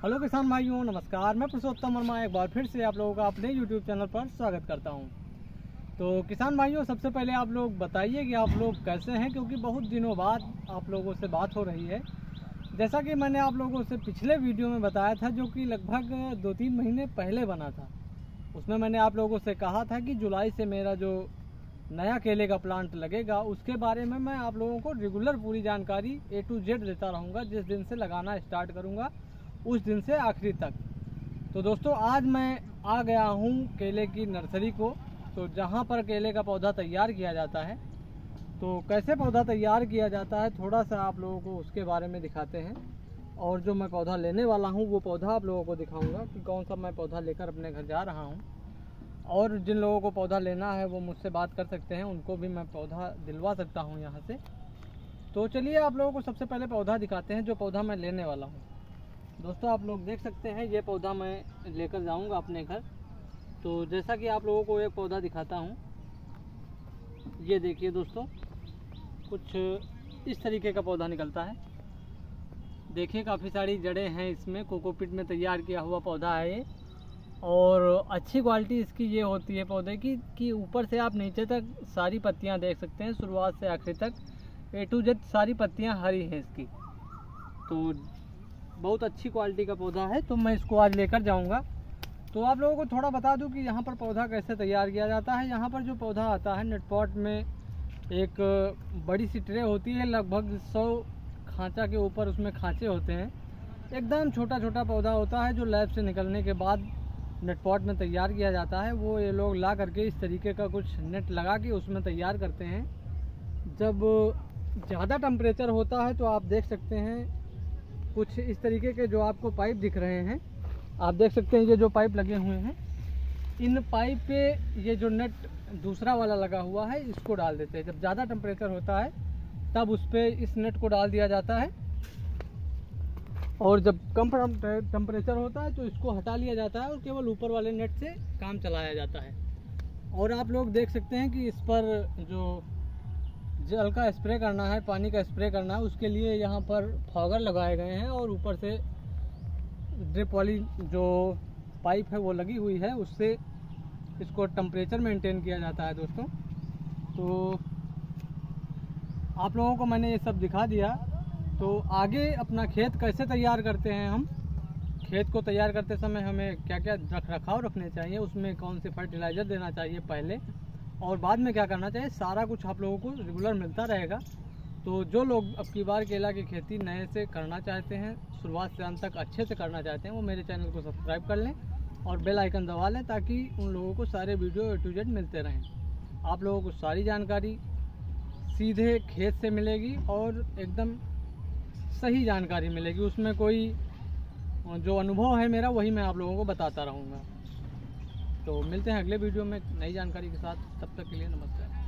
Hello किसान भाइयों, नमस्कार। मैं पुरुषोत्तम वर्मा, एक बार फिर से आप लोगों का अपने यूट्यूब चैनल पर स्वागत करता हूँ। तो किसान भाइयों, सबसे पहले आप लोग बताइए कि आप लोग कैसे हैं, क्योंकि बहुत दिनों बाद आप लोगों से बात हो रही है। जैसा कि मैंने आप लोगों से पिछले वीडियो में बताया था, जो कि लगभग दो तीन महीने पहले बना था। उसमें मैंने आप लोगों से कहा था कि जुलाई से मेरा जो नया केले का प्लांट लगेगा, उसके बारे में मैं आप लोगों को रेगुलर पूरी जानकारी ए टू जेड देता रहूँगा, जिस दिन से लगाना स्टार्ट करूँगा। उस दिन से आखिरी तक। तो दोस्तों, आज मैं आ गया हूँ केले की नर्सरी को। तो जहाँ पर केले का पौधा तैयार किया जाता है। तो कैसे पौधा तैयार किया जाता है, थोड़ा सा आप लोगों को उसके बारे में दिखाते हैं। और जो मैं पौधा लेने वाला हूँ, वो पौधा आप लोगों को दिखाऊँगा कि कौन सा मैं पौधा लेकर अपने घर जा रहा हूँ। और जिन लोगों को पौधा लेना है, वो मुझसे बात कर सकते हैं, उनको भी मैं पौधा दिलवा सकता हूँ यहाँ से। तो चलिए आप लोगों को सबसे पहले पौधा दिखाते हैं, जो पौधा मैं लेने वाला हूँ। दोस्तों, आप लोग देख सकते हैं, ये पौधा मैं लेकर जाऊँगा अपने घर। तो जैसा कि आप लोगों को एक पौधा दिखाता हूँ, ये देखिए दोस्तों, कुछ इस तरीके का पौधा निकलता है। देखिए, काफ़ी सारी जड़ें हैं इसमें, कोकोपिट में तैयार किया हुआ पौधा है ये। और अच्छी क्वालिटी इसकी ये होती है पौधे की, कि ऊपर से आप नीचे तक सारी पत्तियाँ देख सकते हैं, शुरुआत से आखिरी तक। ए टू जेड सारी पत्तियाँ हरी हैं इसकी। तो बहुत अच्छी क्वालिटी का पौधा है तो मैं इसको आज लेकर जाऊँगा। तो आप लोगों को थोड़ा बता दूँ कि यहाँ पर पौधा कैसे तैयार किया जाता है। यहाँ पर जो पौधा आता है, नेटपॉट में एक बड़ी सी ट्रे होती है, लगभग सौ खांचा के ऊपर उसमें खांचे होते हैं। एकदम छोटा छोटा पौधा होता है, जो लैब से निकलने के बाद नेटपॉट में तैयार किया जाता है। वो ये लोग ला करके इस तरीके का कुछ नेट लगा के उसमें तैयार करते हैं। जब ज़्यादा टम्परेचर होता है तो आप देख सकते हैं कुछ इस तरीके के जो आपको पाइप दिख रहे हैं, आप देख सकते हैं ये जो पाइप लगे हुए हैं, इन पाइप पे ये जो नेट दूसरा वाला लगा हुआ है, इसको डाल देते हैं। जब ज़्यादा टेम्परेचर होता है, तब उस पर इस नेट को डाल दिया जाता है। और जब कम टेम्परेचर होता है तो इसको हटा लिया जाता है और केवल ऊपर वाले नेट से काम चलाया जाता है। और आप लोग देख सकते हैं कि इस पर जो जल का स्प्रे करना है, पानी का स्प्रे करना है, उसके लिए यहाँ पर फॉगर लगाए गए हैं और ऊपर से ड्रिप वाली जो पाइप है वो लगी हुई है, उससे इसको टम्परेचर मेंटेन किया जाता है दोस्तों। तो आप लोगों को मैंने ये सब दिखा दिया। तो आगे अपना खेत कैसे तैयार करते हैं हम? खेत को तैयार करते समय हमें क्या क्या रख रखाव रखने चाहिए? उसमें कौन से फर्टिलाइज़र देना चाहिए पहले? और बाद में क्या करना चाहिए? सारा कुछ आप लोगों को रेगुलर मिलता रहेगा। तो जो लोग अब की बार केला की खेती नए से करना चाहते हैं, शुरुआत से अंत तक अच्छे से करना चाहते हैं, वो मेरे चैनल को सब्सक्राइब कर लें और बेल आइकन दबा लें ताकि उन लोगों को सारे वीडियो ए टू जेड मिलते रहें। आप लोगों को सारी जानकारी सीधे खेत से मिलेगी और एकदम सही जानकारी मिलेगी। उसमें कोई, जो अनुभव है मेरा, वही मैं आप लोगों को बताता रहूँगा। तो मिलते हैं अगले वीडियो में नई जानकारी के साथ। तब तक के लिए नमस्कार।